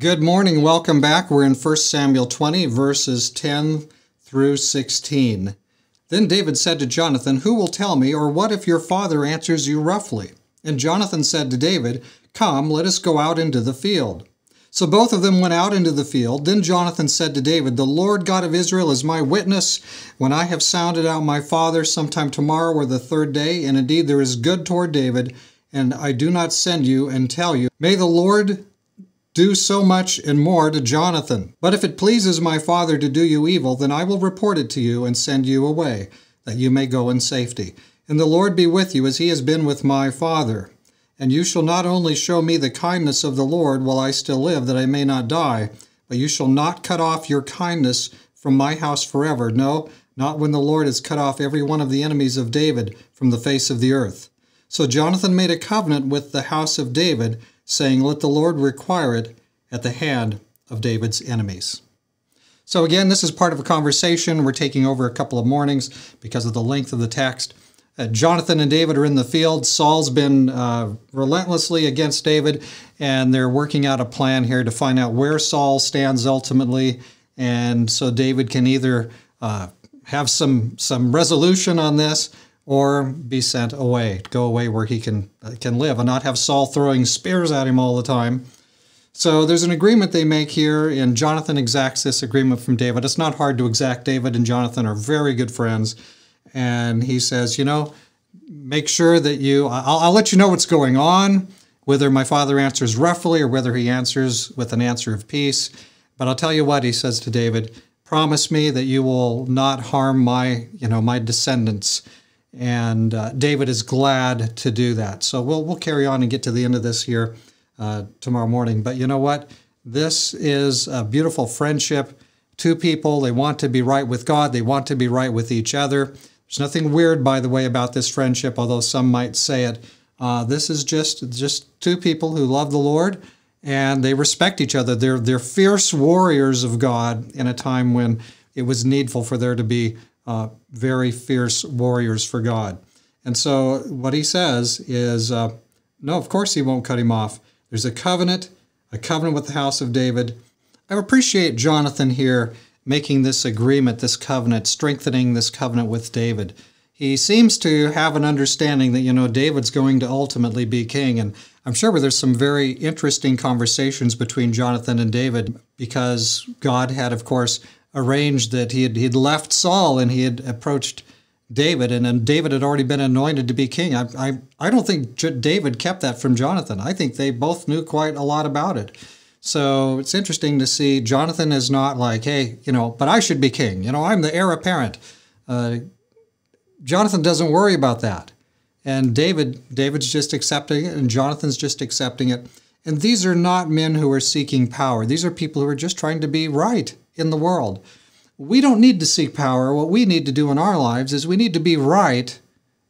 Good morning. Welcome back. We're in 1 Samuel 20, verses 10 through 16. Then David said to Jonathan, Who will tell me, or what if your father answers you roughly? And Jonathan said to David, Come, let us go out into the field. So both of them went out into the field. Then Jonathan said to David, The Lord God of Israel is my witness when I have sounded out my father sometime tomorrow or the third day, and indeed there is good toward David, and I do not send you and tell you. May the Lord do so much and more to Jonathan. But if it pleases my father to do you evil, then I will report it to you and send you away, that you may go in safety. And the Lord be with you as he has been with my father. And you shall not only show me the kindness of the Lord while I still live, that I may not die, but you shall not cut off your kindness from my house forever. No, not when the Lord has cut off every one of the enemies of David from the face of the earth. So Jonathan made a covenant with the house of David saying, Let the Lord require it at the hand of David's enemies. So, again, this is part of a conversation. We're taking over a couple of mornings because of the length of the text. Uh, Jonathan and David are in the field. Saul's been uh, relentlessly against David, and they're working out a plan here to find out where Saul stands ultimately. And so David can either uh, have some some resolution on this or be sent away, go away where he can can live, and not have Saul throwing spears at him all the time. So there's an agreement they make here, and Jonathan exacts this agreement from David. It's not hard to exact. David and Jonathan are very good friends, and he says, you know, make sure that you. I'll, I'll let you know what's going on, whether my father answers roughly or whether he answers with an answer of peace. But I'll tell you what he says to David: promise me that you will not harm my, you know, my descendants and uh, David is glad to do that. So we'll we'll carry on and get to the end of this here uh, tomorrow morning. But you know what? This is a beautiful friendship. Two people they want to be right with God. They want to be right with each other. There's nothing weird, by the way, about this friendship, although some might say it. Uh, this is just just two people who love the Lord and they respect each other. They're they're fierce warriors of God in a time when it was needful for there to be uh, very fierce warriors for God. And so what he says is, uh, no, of course he won't cut him off. There's a covenant, a covenant with the house of David. I appreciate Jonathan here making this agreement, this covenant, strengthening this covenant with David. He seems to have an understanding that, you know, David's going to ultimately be king. And I'm sure there's some very interesting conversations between Jonathan and David because God had, of course, arranged that he had he'd left Saul and he had approached David, and then David had already been anointed to be king. I, I, I don't think David kept that from Jonathan. I think they both knew quite a lot about it. So it's interesting to see Jonathan is not like, hey, you know, but I should be king. You know, I'm the heir apparent. Uh, Jonathan doesn't worry about that. And David, David's just accepting it, and Jonathan's just accepting it. And these are not men who are seeking power. These are people who are just trying to be right in the world. We don't need to seek power. What we need to do in our lives is we need to be right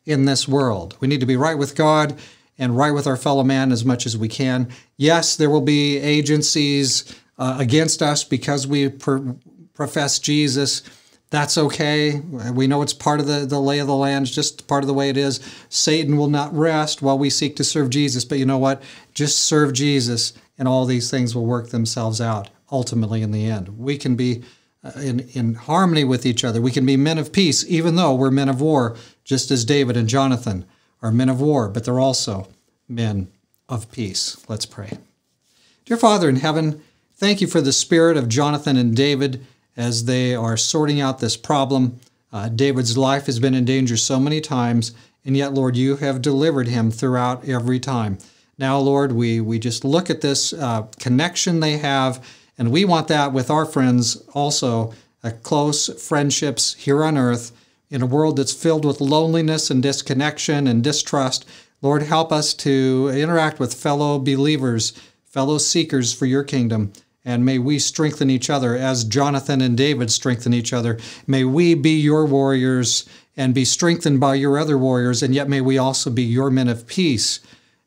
in this world. We need to be right with God and right with our fellow man as much as we can. Yes, there will be agencies uh, against us because we per- profess Jesus. That's okay. We know it's part of the, the lay of the land, just part of the way it is. Satan will not rest while we seek to serve Jesus. But you know what? Just serve Jesus, and all these things will work themselves out ultimately in the end. We can be uh, in, in harmony with each other. We can be men of peace, even though we're men of war, just as David and Jonathan are men of war, but they're also men of peace. Let's pray. Dear Father in heaven, thank you for the spirit of Jonathan and David as they are sorting out this problem. Uh, David's life has been in danger so many times, and yet, Lord, you have delivered him throughout every time. Now, Lord, we, we just look at this uh, connection they have and we want that with our friends also, uh, close friendships here on earth in a world that's filled with loneliness and disconnection and distrust. Lord, help us to interact with fellow believers, fellow seekers for your kingdom. And may we strengthen each other as Jonathan and David strengthen each other. May we be your warriors and be strengthened by your other warriors. And yet may we also be your men of peace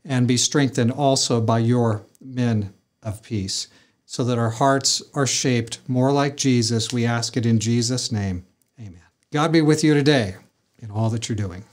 and be strengthened also by your men of peace so that our hearts are shaped more like Jesus. We ask it in Jesus' name. Amen. God be with you today in all that you're doing.